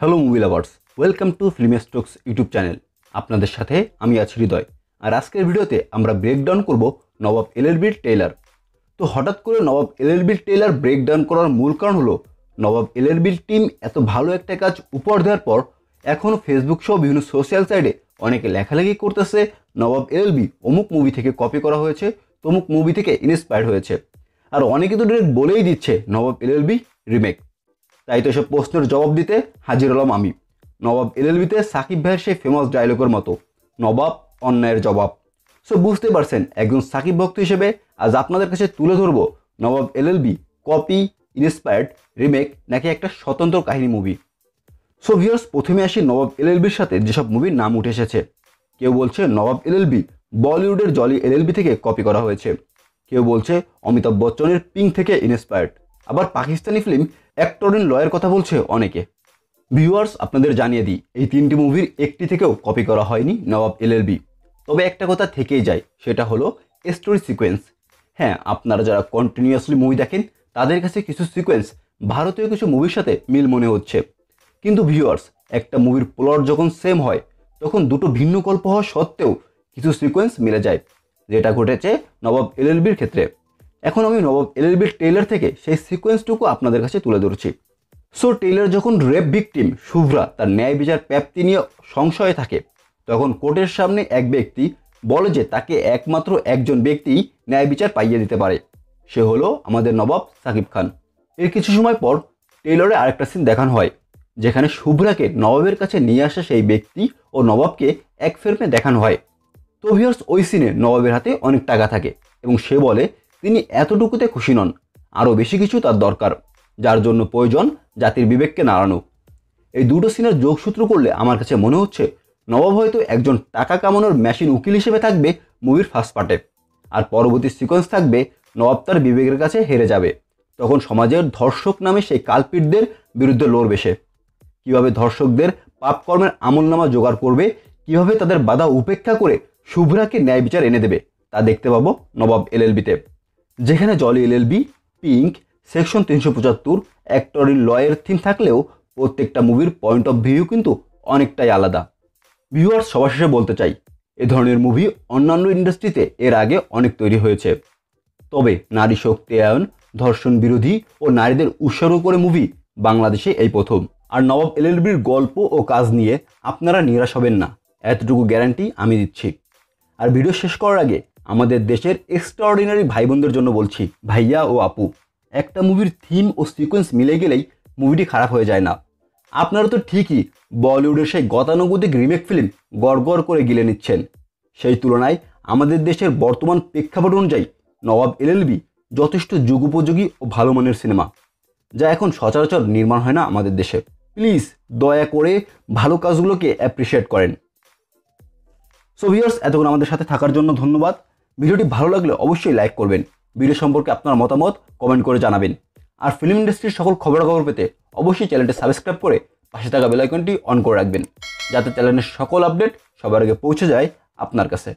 Hello movie lovers welcome to film stocks YouTube channel আপনাদের সাথে আমি আছি হৃদয়। আর আজকের ভিডিওতে আমরা ব্রেকডাউন করব নবাব এলএলবির টেইলার তো হঠাৎ করে নবাব এলএলবির টেইলার ব্রেকডাউন করার মূল কারণ হলো, নবাব এলএলবির টিম এত ভালো একটা কাজ উপহার দেওয়ার পর এখনও ফেসবুক সহ বিভিন্ন সোশ্যাল সাইটে অনেকে লেখালেখি করতেছে নবাব এলএলবি অমুক মুভি থেকে কপি করা হয়েছে, তমুক মুভি থেকে ইন্সপায়ার্ড হয়েছে। আর অনেকে তো ডিরেক্ট বলেই দিচ্ছে নবাব এলএলবি রিমেক তাই তো এসব প্রশ্নের জবাব দিতে হাজির হলাম আমি। নবাব এলএলবিতে সাকিব ভাইয়ের সেই ফেমাস ডায়লগের মতো। নবাব, অন্যায়ের জবাব। সো বুঝতে পারছেন, একজন সাকিব ভক্ত হিসেবে আজ আপনাদের কাছে তুলে ধরবো Nawab LLB copy inspired remake নাকি একটা স্বতন্ত্র কাহিনী মুভি সো ভিউয়ার্স প্রথমে আসি নবাব এলএলবির সাথে যেসব মুভির নাম উঠে এসেছে। কেউ বলছে নবাব এলএলবি বলিউডের জলি এলএলবি থেকে কপি করা হয়েছে। কেউ বলছে অমিতাভ বচ্চনের পিঙ্ক থেকে ইন্সপায়ার্ড আবার পাকিস্তানি ফিল্ম অ্যাক্টর ইন লয়ের কথা বলছে অনেকে। ভিউয়ার্স আপনাদের জানিয়ে দিই, এই তিনটি মুভির একটি থেকেও কপি করা হয়নি নবাব এলএলবি তবে একটা কথা থেকেই যায়, সেটা হলো স্টোরি সিকোয়েন্স হ্যাঁ আপনারা যারা কন্টিনিউয়াসলি মুভি দেখেন, তাদের কাছে কিছু সিকোয়েন্স ভারতীয় কিছু মুভির সাথে মিল মনে হচ্ছে। কিন্তু ভিউয়ার্স একটা মুভির প্লট যখন সেম হয়, তখন দুটো ভিন্ন গল্প হওয়া সত্ত্বেও কিছু সিকোয়েন্স মিলে যায়, যেটা ঘটেছে নবাব এলএলবির ক্ষেত্রে। এখন আমি নবাব এলএলবির টেইলার থেকে সেই সিকোয়েন্সটুকু আপনাদের কাছে তুলে ধরছি। সো টেইলার যখন রেপ ভিকটিম শুভ্রা তার ন্যায় বিচার প্রাপ্তি নিয়ে সংশয়ে থাকে, তখন কোর্টের সামনে এক ব্যক্তি বলে যে তাকে একমাত্র একজন ব্যক্তি ন্যায় বিচার পাইয়ে দিতে পারে। সে হলো আমাদের নবাব সাকিব খান। এর কিছু সময় পর টেইলরে আরেকটা সিন দেখানো হয়, যেখানে শুভ্রাকে নবাবের কাছে নিয়ে আসা সেই ব্যক্তি ও নবাবকে এক ফেরমে দেখানো হয়। তো ভিউয়ার্স ওই সিনে নবাবের হাতে অনেক টাকা থাকে এবং সে বলে তিনি এতটুকুতে খুশি নন। আরও বেশি কিছু তার দরকার, যার জন্য প্রয়োজন জাতির বিবেককে নাড়ানো। এই দুটো সিনের যোগসূত্র করলে আমার কাছে মনে হচ্ছে, নবাব হয়তো একজন টাকা কামানোর মেশিন উকিল হিসেবে থাকবে মুভির ফার্স্ট পার্টে আর পরবর্তী সিকোয়েন্স থাকবে, নবাব তার বিবেকের কাছে হেরে যাবে। তখন সমাজের ধর্ষক নামে সেই কালপিটদের বিরুদ্ধে লড়বে সে। কীভাবে ধর্ষকদের পাপকর্মের আমলনামা জোগাড় করবে, কীভাবে তাদের বাধা উপেক্ষা করে শুভ্রাকে ন্যায় বিচার এনে দেবে, তা দেখতে পাবো নবাব এলএলবিতে যেখানে জলি এলএলবি পিঙ্ক, সেকশন তিনশো পঁচাত্তর অ্যাক্টর লয়ের থিম থাকলেও প্রত্যেকটা মুভির পয়েন্ট অফ ভিউ কিন্তু অনেকটাই আলাদা। ভিউয়ার্স, সবার শেষে বলতে চাই, এ ধরনের মুভি অন্যান্য ইন্ডাস্ট্রিতে এর আগে অনেক তৈরি হয়েছে। তবে নারী শক্তিয়ায়ন ধর্ষণ বিরোধী ও নারীদের উৎসর্গ করে মুভি বাংলাদেশে এই প্রথম। আর নবাব এলএলবির গল্প ও কাজ নিয়ে আপনারা নিরাশ হবেন না। এতটুকু গ্যারান্টি আমি দিচ্ছি। আর ভিডিও শেষ করার আগে আমাদের দেশের এক্সট্রাঅর্ডিনারি ভাই বোনদের জন্য বলছি, ভাইয়া ও আপু, একটা মুভির থিম ও সিকোয়েন্স মিলে গেলেই মুভিটি খারাপ হয়ে যায় না। আপনারা তো ঠিকই বলিউডের সেই গতানুগতিক রিমেক ফিল্ম গড় গড় করে গিলে নিচ্ছেন। সেই তুলনায় আমাদের দেশের বর্তমান প্রেক্ষাপট অনুযায়ী নবাব এলএলবি যথেষ্ট যুগোপযোগী ও ভালো মানের সিনেমা যা এখন সচরাচর নির্মাণ হয় না আমাদের দেশে। প্লিজ দয়া করে ভালো কাজগুলোকে অ্যাপ্রিসিয়েট করেন। সো ভিউয়ার্স এতক্ষণ আমাদের সাথে থাকার জন্য ধন্যবাদ। ভিডিওটি ভালো লাগলে অবশ্যই লাইক করবেন। ভিডিও সম্পর্কে আপনার মতামত কমেন্ট করে জানাবেন। আর ফিল্ম ইন্ডাস্ট্রির সকল খবরাখবর পেতে অবশ্যই চ্যানেলটি সাবস্ক্রাইব করে পাশে থাকা বেলাইকনটি অন করে রাখবেন, যাতে চ্যানেলের সকল আপডেট সবার আগে পৌঁছে যায় আপনার কাছে।